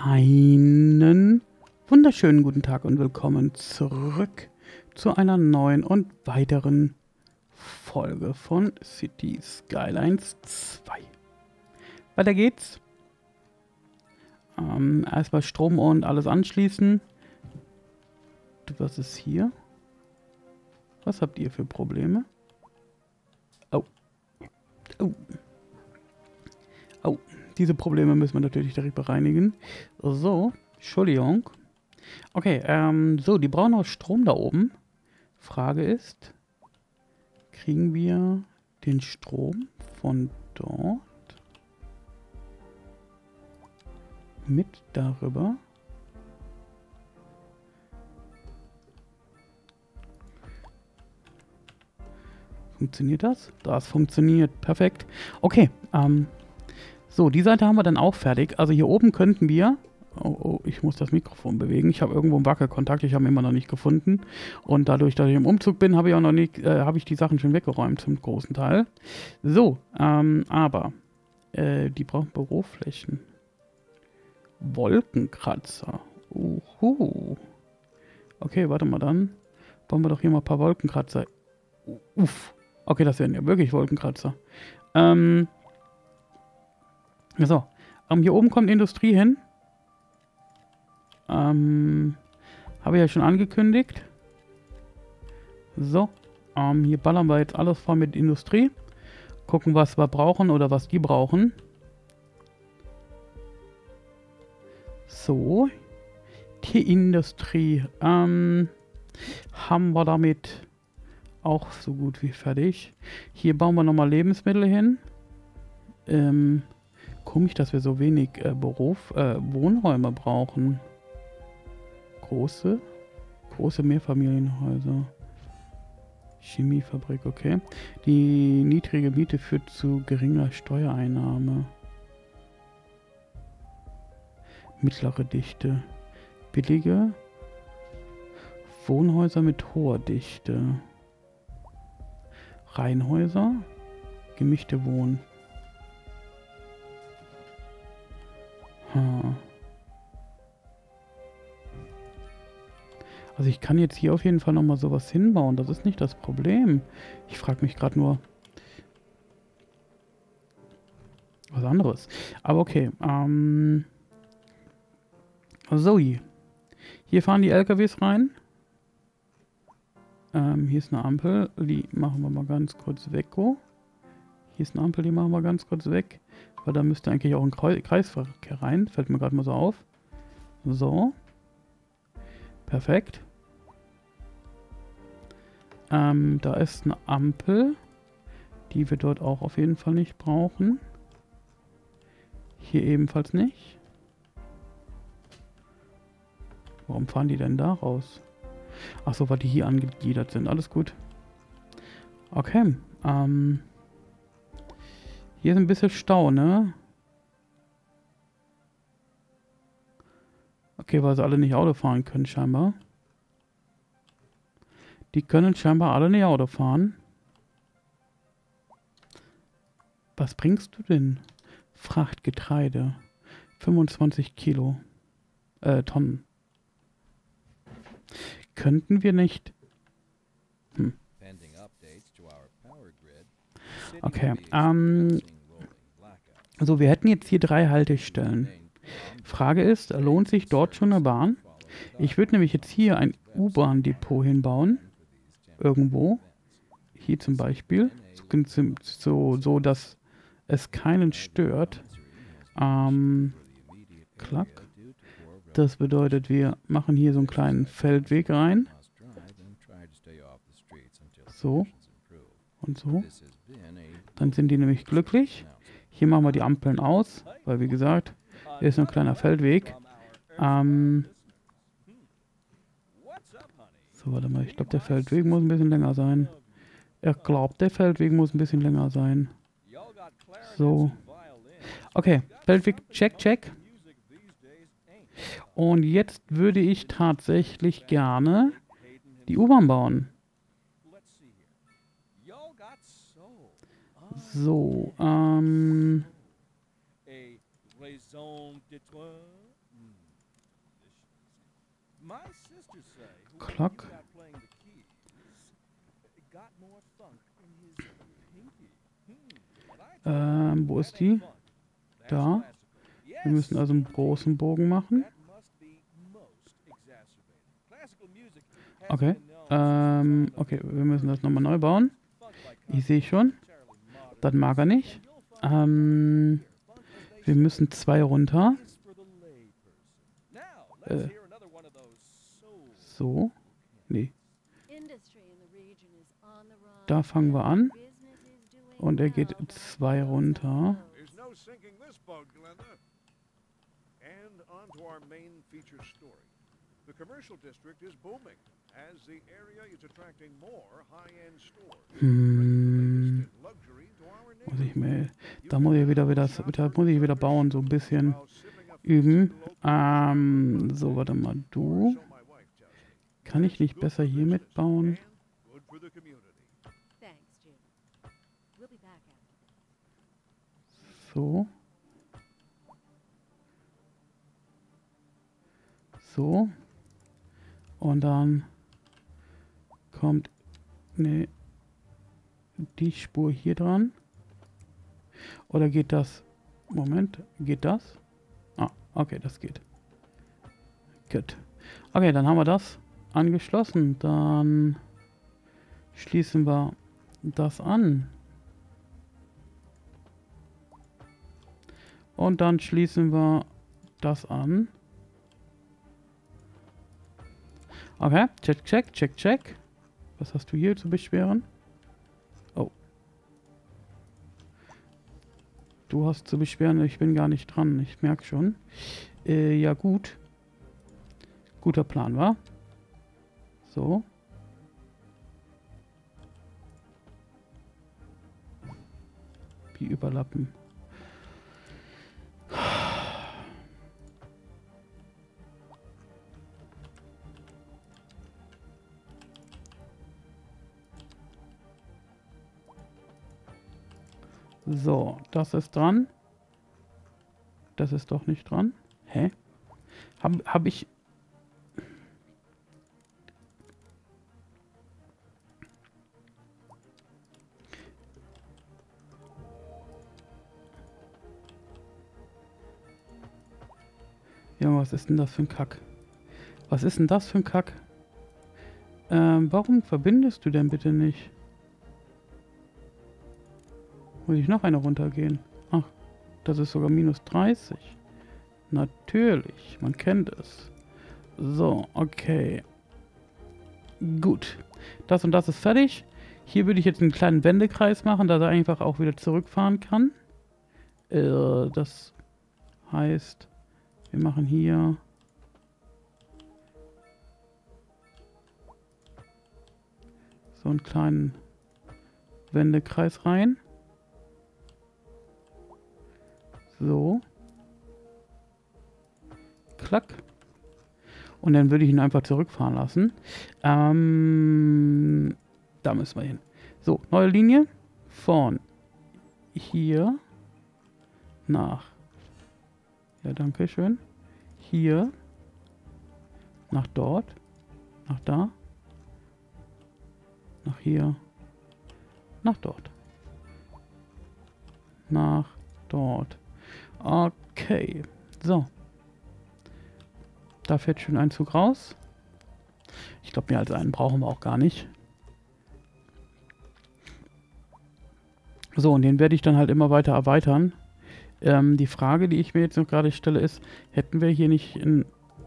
Einen wunderschönen guten Tag und willkommen zurück zu einer neuen und weiteren Folge von City Skylines 2. Weiter geht's. Ähm, erstmal Strom und alles anschließen. Was ist hier? Was habt ihr für Probleme? Oh. Oh. Diese Probleme müssen wir natürlich direkt bereinigen. So. Entschuldigung. Okay, ähm, so, die brauchen noch Strom da oben. Frage ist, kriegen wir den Strom von dort mit darüber? Funktioniert das? Das funktioniert. Perfekt. Okay. Ähm, so, die Seite haben wir dann auch fertig. Also hier oben könnten wir... Oh, oh ich muss das Mikrofon bewegen. Ich habe irgendwo einen Wackelkontakt. Ich habe ihn immer noch nicht gefunden. Und dadurch, dass ich im Umzug bin, habe ich auch noch nicht... Äh, habe ich die Sachen schon weggeräumt zum großen Teil. So, ähm, aber... Äh, die brauchen Büroflächen. Wolkenkratzer. Uhu. Okay, warte mal dann. Bauen wir doch hier mal ein paar Wolkenkratzer. Uff. Okay, das wären ja wirklich Wolkenkratzer. Ähm. So. Ähm, hier oben kommt Industrie hin. Ähm. Habe ich ja schon angekündigt. So. Ähm, hier ballern wir jetzt alles voll mit Industrie. Gucken, was wir brauchen oder was die brauchen. So. Die Industrie. Ähm. Haben wir damit auch so gut wie fertig. Hier bauen wir nochmal Lebensmittel hin. Ähm, komisch, dass wir so wenig äh, Beruf, äh, Wohnräume brauchen. Große, große Mehrfamilienhäuser. Chemiefabrik, okay. Die niedrige Miete führt zu geringer Steuereinnahme. Mittlere Dichte. Billige Wohnhäuser mit hoher Dichte. Reihenhäuser, gemischte Wohnen. Hm. Also ich kann jetzt hier auf jeden Fall nochmal sowas hinbauen. Das ist nicht das Problem. Ich frage mich gerade nur... Was anderes. Aber okay. Ähm... So, hier fahren die LKWs rein. Ähm, hier ist eine Ampel, die machen wir mal ganz kurz weg. Oh. Hier ist eine Ampel, die machen wir ganz kurz weg. Weil da müsste eigentlich auch ein Kreisverkehr rein. Fällt mir gerade mal so auf. So. Perfekt. Ähm, da ist eine Ampel. Die wir dort auch auf jeden Fall nicht brauchen. Hier ebenfalls nicht. Warum fahren die denn da raus? Achso, weil die hier angegliedert sind. Alles gut. Okay. Ähm. Hier ist ein bisschen Stau, ne? Okay, weil sie alle nicht Auto fahren können, scheinbar. Die können scheinbar alle nicht Auto fahren. Was bringst du denn? Frachtgetreide. 25 Kilo. Äh, Tonnen. Könnten wir nicht... Hm. Okay, ähm... So, wir hätten jetzt hier drei Haltestellen. Frage ist, lohnt sich dort schon eine Bahn? Ich würde nämlich jetzt hier ein U-Bahn-Depot hinbauen. Irgendwo. Hier zum Beispiel. So, so dass es keinen stört. Ähm, klack. Das bedeutet, wir machen hier so einen kleinen Feldweg rein. So. Und so. Dann sind die nämlich glücklich. Hier machen wir die Ampeln aus, weil wie gesagt, hier ist ein kleiner Feldweg. Ähm so, warte mal, ich glaube, der Feldweg muss ein bisschen länger sein. Ich glaube, der Feldweg muss ein bisschen länger sein. So. Okay, Feldweg, check, check. Und jetzt würde ich tatsächlich gerne die U-Bahn bauen. So, ähm... Clock. Ähm, wo ist die? Da. Wir müssen also einen großen Bogen machen. Okay. Ähm, okay, wir müssen das nochmal neu bauen. Ich sehe schon. Das mag er nicht. Ähm, wir müssen zwei runter. Äh, so. Nee. Da fangen wir an. Und er geht zwei runter. The Mir, da muss ich wieder, wieder, da muss ich wieder bauen, so ein bisschen üben. Ähm, so, warte mal, du. Kann ich nicht besser hier mitbauen? So. So. Und dann kommt ne, die Spur hier dran. Oder geht das? Moment, geht das? Ah, okay, das geht. Gut. Okay, dann haben wir das angeschlossen. Dann schließen wir das an. Und dann schließen wir das an. Okay, check, check, check, check. Was hast du hier zu beschweren? Du hast zu beschweren, ich bin gar nicht dran. Ich merke schon. Äh, ja gut. Guter Plan, war. So. Wie überlappen. So, das ist dran. Das ist doch nicht dran. Hä? Habe hab ich... Ja, was ist denn das für ein Kack? Was ist denn das für ein Kack? Ähm, warum verbindest du denn bitte nicht? Muss ich noch eine runtergehen? Ach, das ist sogar minus 30. Natürlich, man kennt es. So, okay. Gut. Das und das ist fertig. Hier würde ich jetzt einen kleinen Wendekreis machen, dass er einfach auch wieder zurückfahren kann. Äh, das heißt, wir machen hier... so einen kleinen Wendekreis rein. So. Klack. Und dann würde ich ihn einfach zurückfahren lassen. Ähm, da müssen wir hin. So, neue Linie. Von hier nach. Ja, danke schön. Hier nach dort. Nach da. Nach hier. Nach dort. Nach dort. Okay. So. Da fährt schön ein Zug raus. Ich glaube, mehr als einen brauchen wir auch gar nicht. So, und den werde ich dann halt immer weiter erweitern. Ähm, die Frage, die ich mir jetzt noch gerade stelle, ist, hätten wir hier nicht ein,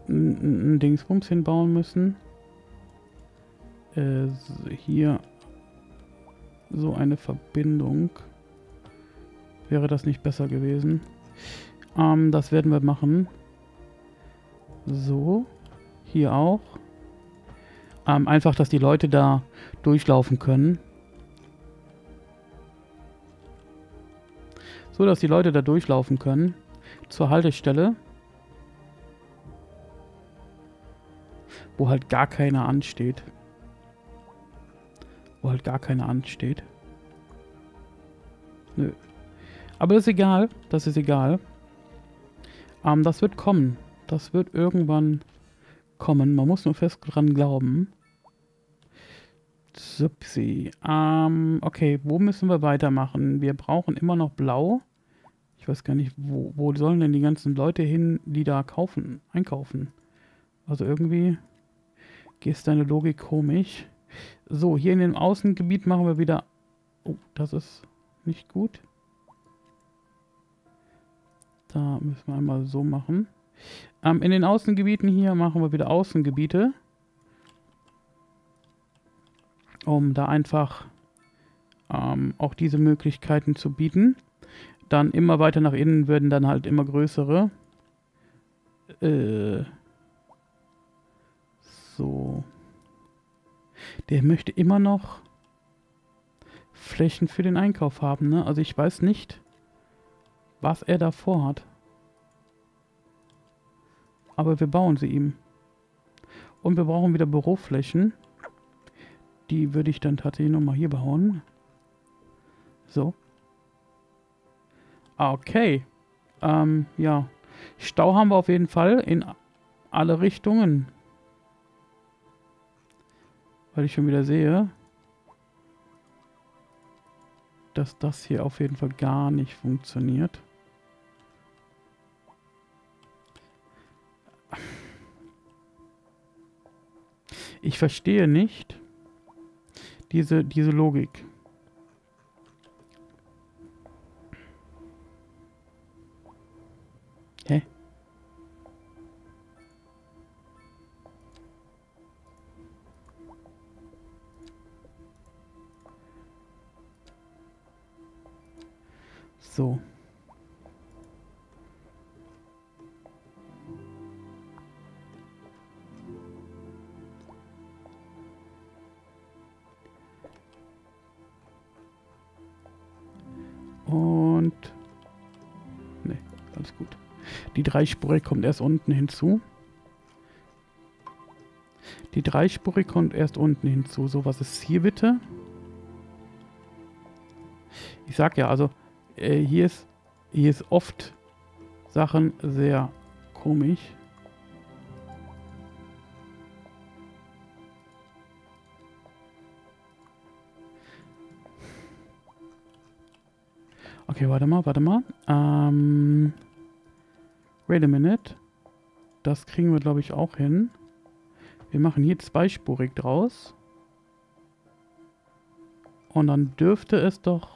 ein, ein Dingsbums hinbauen müssen? Äh, hier so eine Verbindung. Wäre das nicht besser gewesen? Ähm, das werden wir machen. So. Hier auch. Ähm, einfach, dass die Leute da durchlaufen können. So, dass die Leute da durchlaufen können. Zur Haltestelle. Wo halt gar keiner ansteht. Wo halt gar keiner ansteht. Nö. Aber das ist egal. Das ist egal. Ähm, das wird kommen. Das wird irgendwann kommen. Man muss nur fest dran glauben. Supsi. Ähm, okay, wo müssen wir weitermachen? Wir brauchen immer noch Blau. Ich weiß gar nicht, wo, wo sollen denn die ganzen Leute hin, die da kaufen, einkaufen? Also irgendwie ist deine Logik komisch. So, hier in dem Außengebiet machen wir wieder... Oh, das ist nicht gut. Da müssen wir einmal so machen. Ähm, in den Außengebieten hier machen wir wieder Außengebiete. Um da einfach ähm, auch diese Möglichkeiten zu bieten. Dann immer weiter nach innen werden dann halt immer größere. Äh, so. Der möchte immer noch Flächen für den Einkauf haben, ne? Also ich weiß nicht, was er da vorhat. Aber wir bauen sie ihm. Und wir brauchen wieder Büroflächen. Die würde ich dann tatsächlich nochmal hier bauen. So. Ah, okay. Ähm, ja. Stau haben wir auf jeden Fall in alle Richtungen. Weil ich schon wieder sehe, dass das hier auf jeden Fall gar nicht funktioniert. Ich verstehe nicht diese, diese Logik. Hä? So. Die dreispurig kommt erst unten hinzu. Die dreispurig kommt erst unten hinzu. So, was ist hier bitte? Ich sag ja, also äh, hier ist hier ist oft Sachen sehr komisch. Okay, warte mal, warte mal. Ähm, wait a minute. Das kriegen wir, glaube ich, auch hin. Wir machen hier zweispurig draus. Und dann dürfte es doch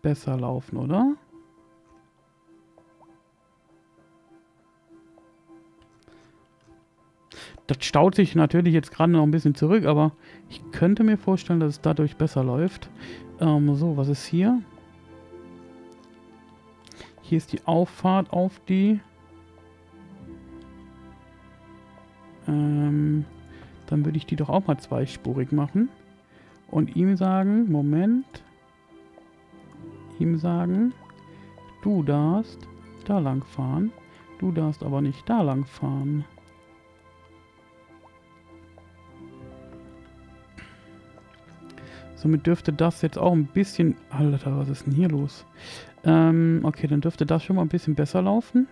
besser laufen, oder? Das staut sich natürlich jetzt gerade noch ein bisschen zurück, aber ich könnte mir vorstellen, dass es dadurch besser läuft. Ähm, so, was ist hier? Hier ist die Auffahrt auf die... Ähm, dann würde ich die doch auch mal zweispurig machen. Und ihm sagen, Moment. Ihm sagen, du darfst da lang fahren. Du darfst aber nicht da lang fahren. Somit dürfte das jetzt auch ein bisschen... Alter, was ist denn hier los? Ähm, okay, dann dürfte das schon mal ein bisschen besser laufen.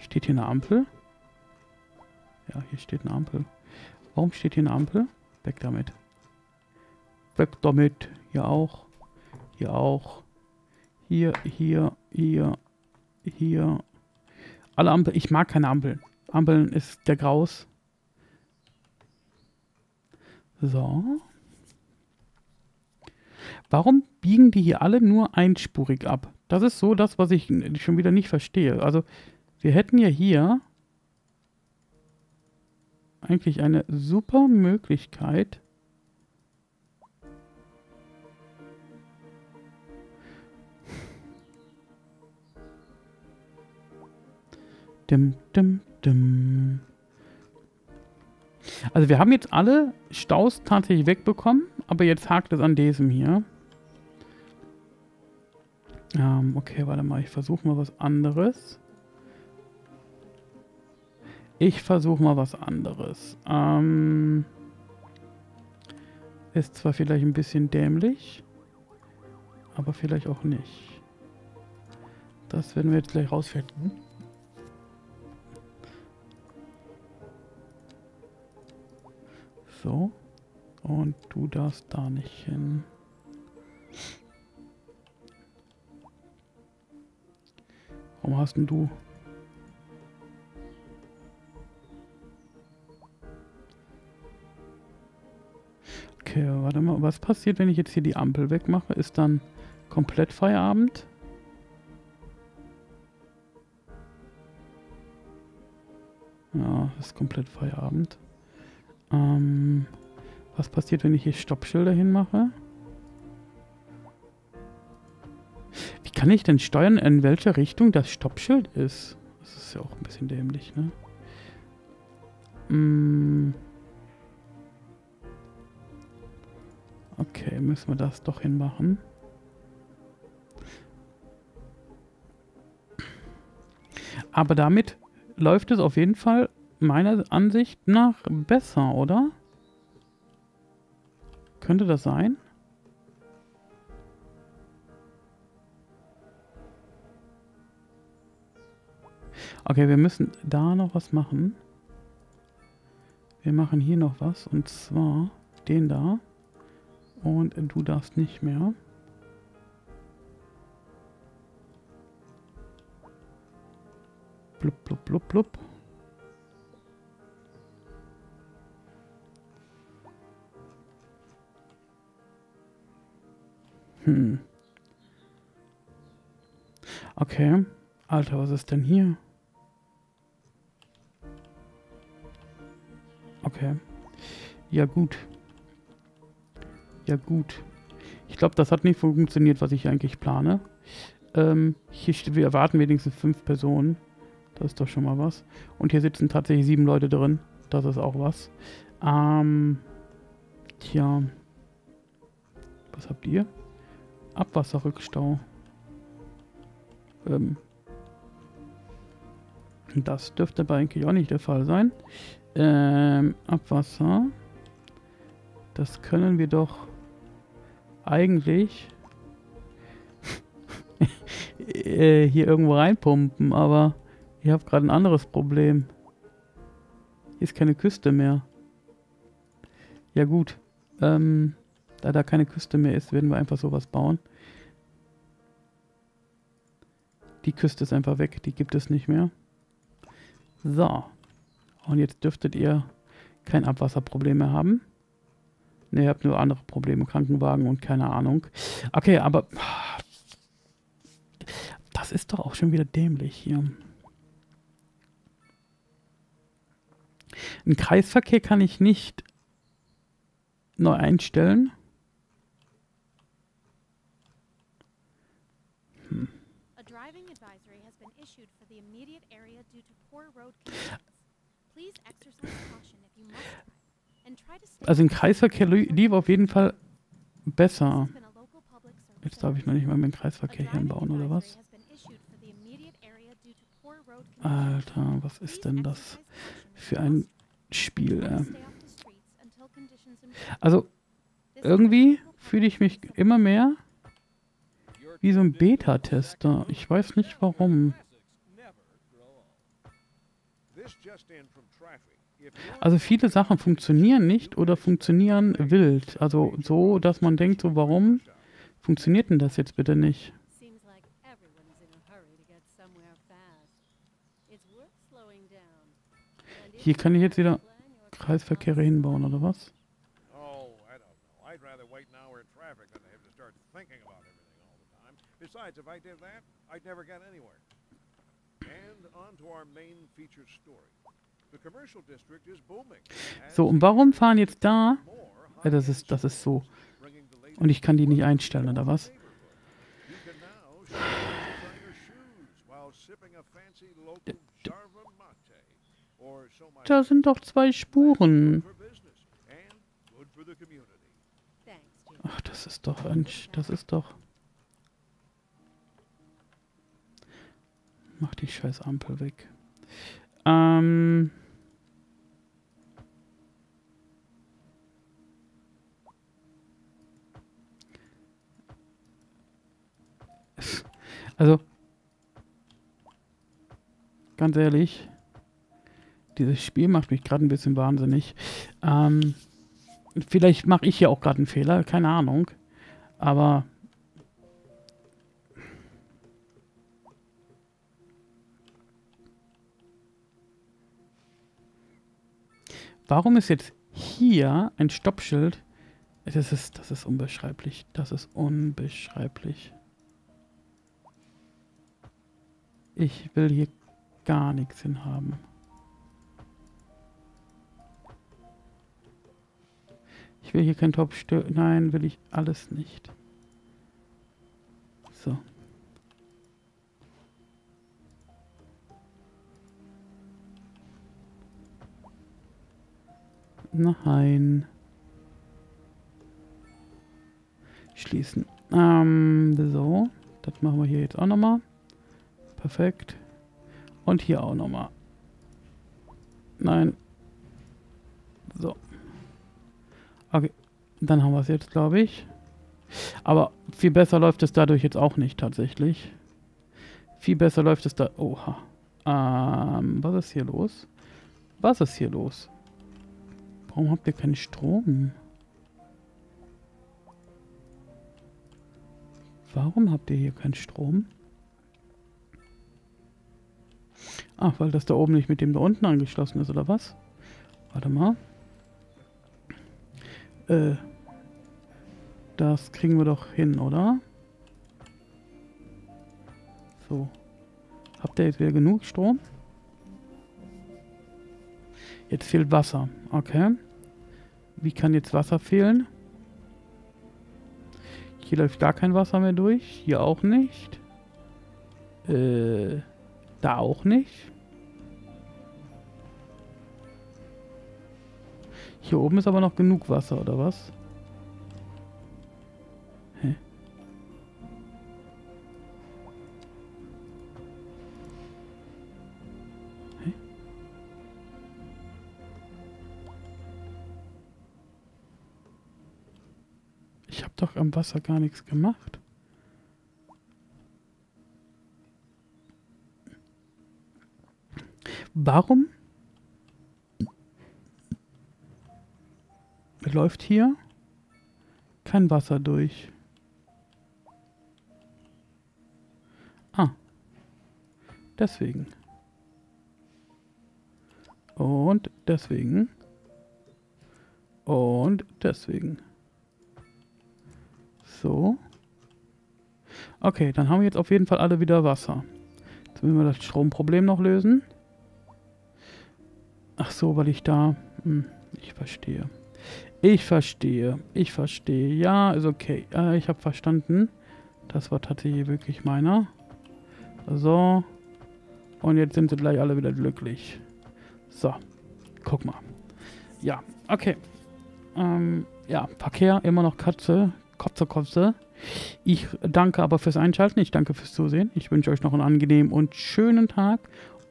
Steht hier eine Ampel? Ja, hier steht eine Ampel. Warum steht hier eine Ampel? Weg damit. Weg damit. Hier auch. Hier auch. Hier, hier, hier, hier. Alle Ampeln. Ich mag keine Ampeln. Ampeln ist der Graus. So. Warum biegen die hier alle nur einspurig ab? Das ist so das, was ich schon wieder nicht verstehe. Also, wir hätten ja hier eigentlich eine super Möglichkeit, Dim, dim, dim. Also wir haben jetzt alle Staus tatsächlich wegbekommen, aber jetzt hakt es an diesem hier. Ähm, okay, warte mal, ich versuche mal was anderes. Ich versuche mal was anderes. Ähm, ist zwar vielleicht ein bisschen dämlich, aber vielleicht auch nicht. Das werden wir jetzt gleich rausfinden. So. Und du darfst da nicht hin. Warum hast denn du... Okay, warte mal. Was passiert, wenn ich jetzt hier die Ampel wegmache? Ist dann komplett Feierabend? Ja, ist komplett Feierabend. Ähm, was passiert, wenn ich hier Stoppschilder hinmache? Wie kann ich denn steuern, in welche Richtung das Stoppschild ist? Das ist ja auch ein bisschen dämlich, ne? Mm. Okay, müssen wir das doch hinmachen. Aber damit läuft es auf jeden Fall meiner Ansicht nach besser, oder? Könnte das sein? Okay, wir müssen da noch was machen. Wir machen hier noch was und zwar den da. Und du darfst nicht mehr. Blub, blub, blub, blub. Hm. Okay. Alter, was ist denn hier? Okay. Ja, gut. Ja, gut. Ich glaube, das hat nicht funktioniert, was ich eigentlich plane. Ähm, hier wir erwarten wenigstens fünf Personen. Das ist doch schon mal was. Und hier sitzen tatsächlich sieben Leute drin. Das ist auch was. Ähm, tja. Was habt ihr? Abwasserrückstau. Ähm, das dürfte eigentlich auch nicht der Fall sein. Ähm, Abwasser. Das können wir doch eigentlich äh, hier irgendwo reinpumpen, aber ich habe gerade ein anderes Problem. Hier ist keine Küste mehr. Ja gut. Ähm, da da keine Küste mehr ist, werden wir einfach sowas bauen. Die Küste ist einfach weg, die gibt es nicht mehr. So. Und jetzt dürftet ihr kein Abwasserproblem mehr haben. Ne, ihr habt nur andere Probleme, Krankenwagen und keine Ahnung. Okay, aber das ist doch auch schon wieder dämlich hier. Einen Kreisverkehr kann ich nicht neu einstellen. Also ein Kreisverkehr lief auf jeden Fall besser. Jetzt darf ich noch nicht mal meinen Kreisverkehr hier bauen, oder was? Alter, was ist denn das für ein Spiel? Äh? Also, irgendwie fühle ich mich immer mehr wie so ein Beta-Tester. Ich weiß nicht warum. Also viele Sachen funktionieren nicht oder funktionieren wild. Also so, dass man denkt, so warum funktioniert denn das jetzt bitte nicht? Hier kann ich jetzt wieder Kreisverkehre hinbauen, oder was? Oh, Besides, if I did that, I'd never get anywhere. So, und warum fahren jetzt da? Ja, das ist, das ist so. Und ich kann die nicht einstellen, oder was? Da sind doch zwei Spuren. Ach, das ist doch ein... Das ist doch... Mach die scheiß Ampel weg. Ähm... Also, ganz ehrlich, dieses Spiel macht mich gerade ein bisschen wahnsinnig. Ähm, Vielleicht mache ich hier auch gerade einen Fehler, keine Ahnung. Aber Warum ist jetzt hier ein Stoppschild? Das ist, das ist unbeschreiblich. Das ist unbeschreiblich. Ich will hier gar nichts hin haben. Ich will hier kein Top Nein, will ich alles nicht. So. Nein. Schließen. Ähm, so. Das machen wir hier jetzt auch nochmal. Perfekt. Und hier auch nochmal. Nein. So. Okay. Dann haben wir es jetzt, glaube ich. Aber viel besser läuft es dadurch jetzt auch nicht tatsächlich. Viel besser läuft es da... Oha. Ähm, was ist hier los? Was ist hier los? Warum habt ihr keinen Strom? Warum habt ihr hier keinen Strom? Ach, weil das da oben nicht mit dem da unten angeschlossen ist, oder was? Warte mal. Äh. Das kriegen wir doch hin, oder? So. Habt ihr jetzt wieder genug Strom? Jetzt fehlt Wasser. Okay. Wie kann jetzt Wasser fehlen? Hier läuft gar kein Wasser mehr durch. Hier auch nicht. Äh, da auch nicht. Hier oben ist aber noch genug Wasser, oder was? Am Wasser gar nichts gemacht. Warum läuft hier kein Wasser durch? Ah, deswegen. Und deswegen. Und deswegen. So. Okay, dann haben wir jetzt auf jeden Fall alle wieder Wasser. Jetzt müssen wir das Stromproblem noch lösen. Ach so, weil ich da... Hm, ich verstehe. Ich verstehe. Ich verstehe. Ja, ist okay. Äh, ich habe verstanden. Das war tatsächlich wirklich meiner. So. Und jetzt sind sie gleich alle wieder glücklich. So. Guck mal. Ja, okay. Ähm, ja, Verkehr, immer noch Katze. Kopze, Kopze. Ich danke aber fürs Einschalten. Ich danke fürs Zusehen. Ich wünsche euch noch einen angenehmen und schönen Tag.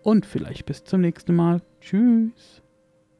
Und vielleicht bis zum nächsten Mal. Tschüss.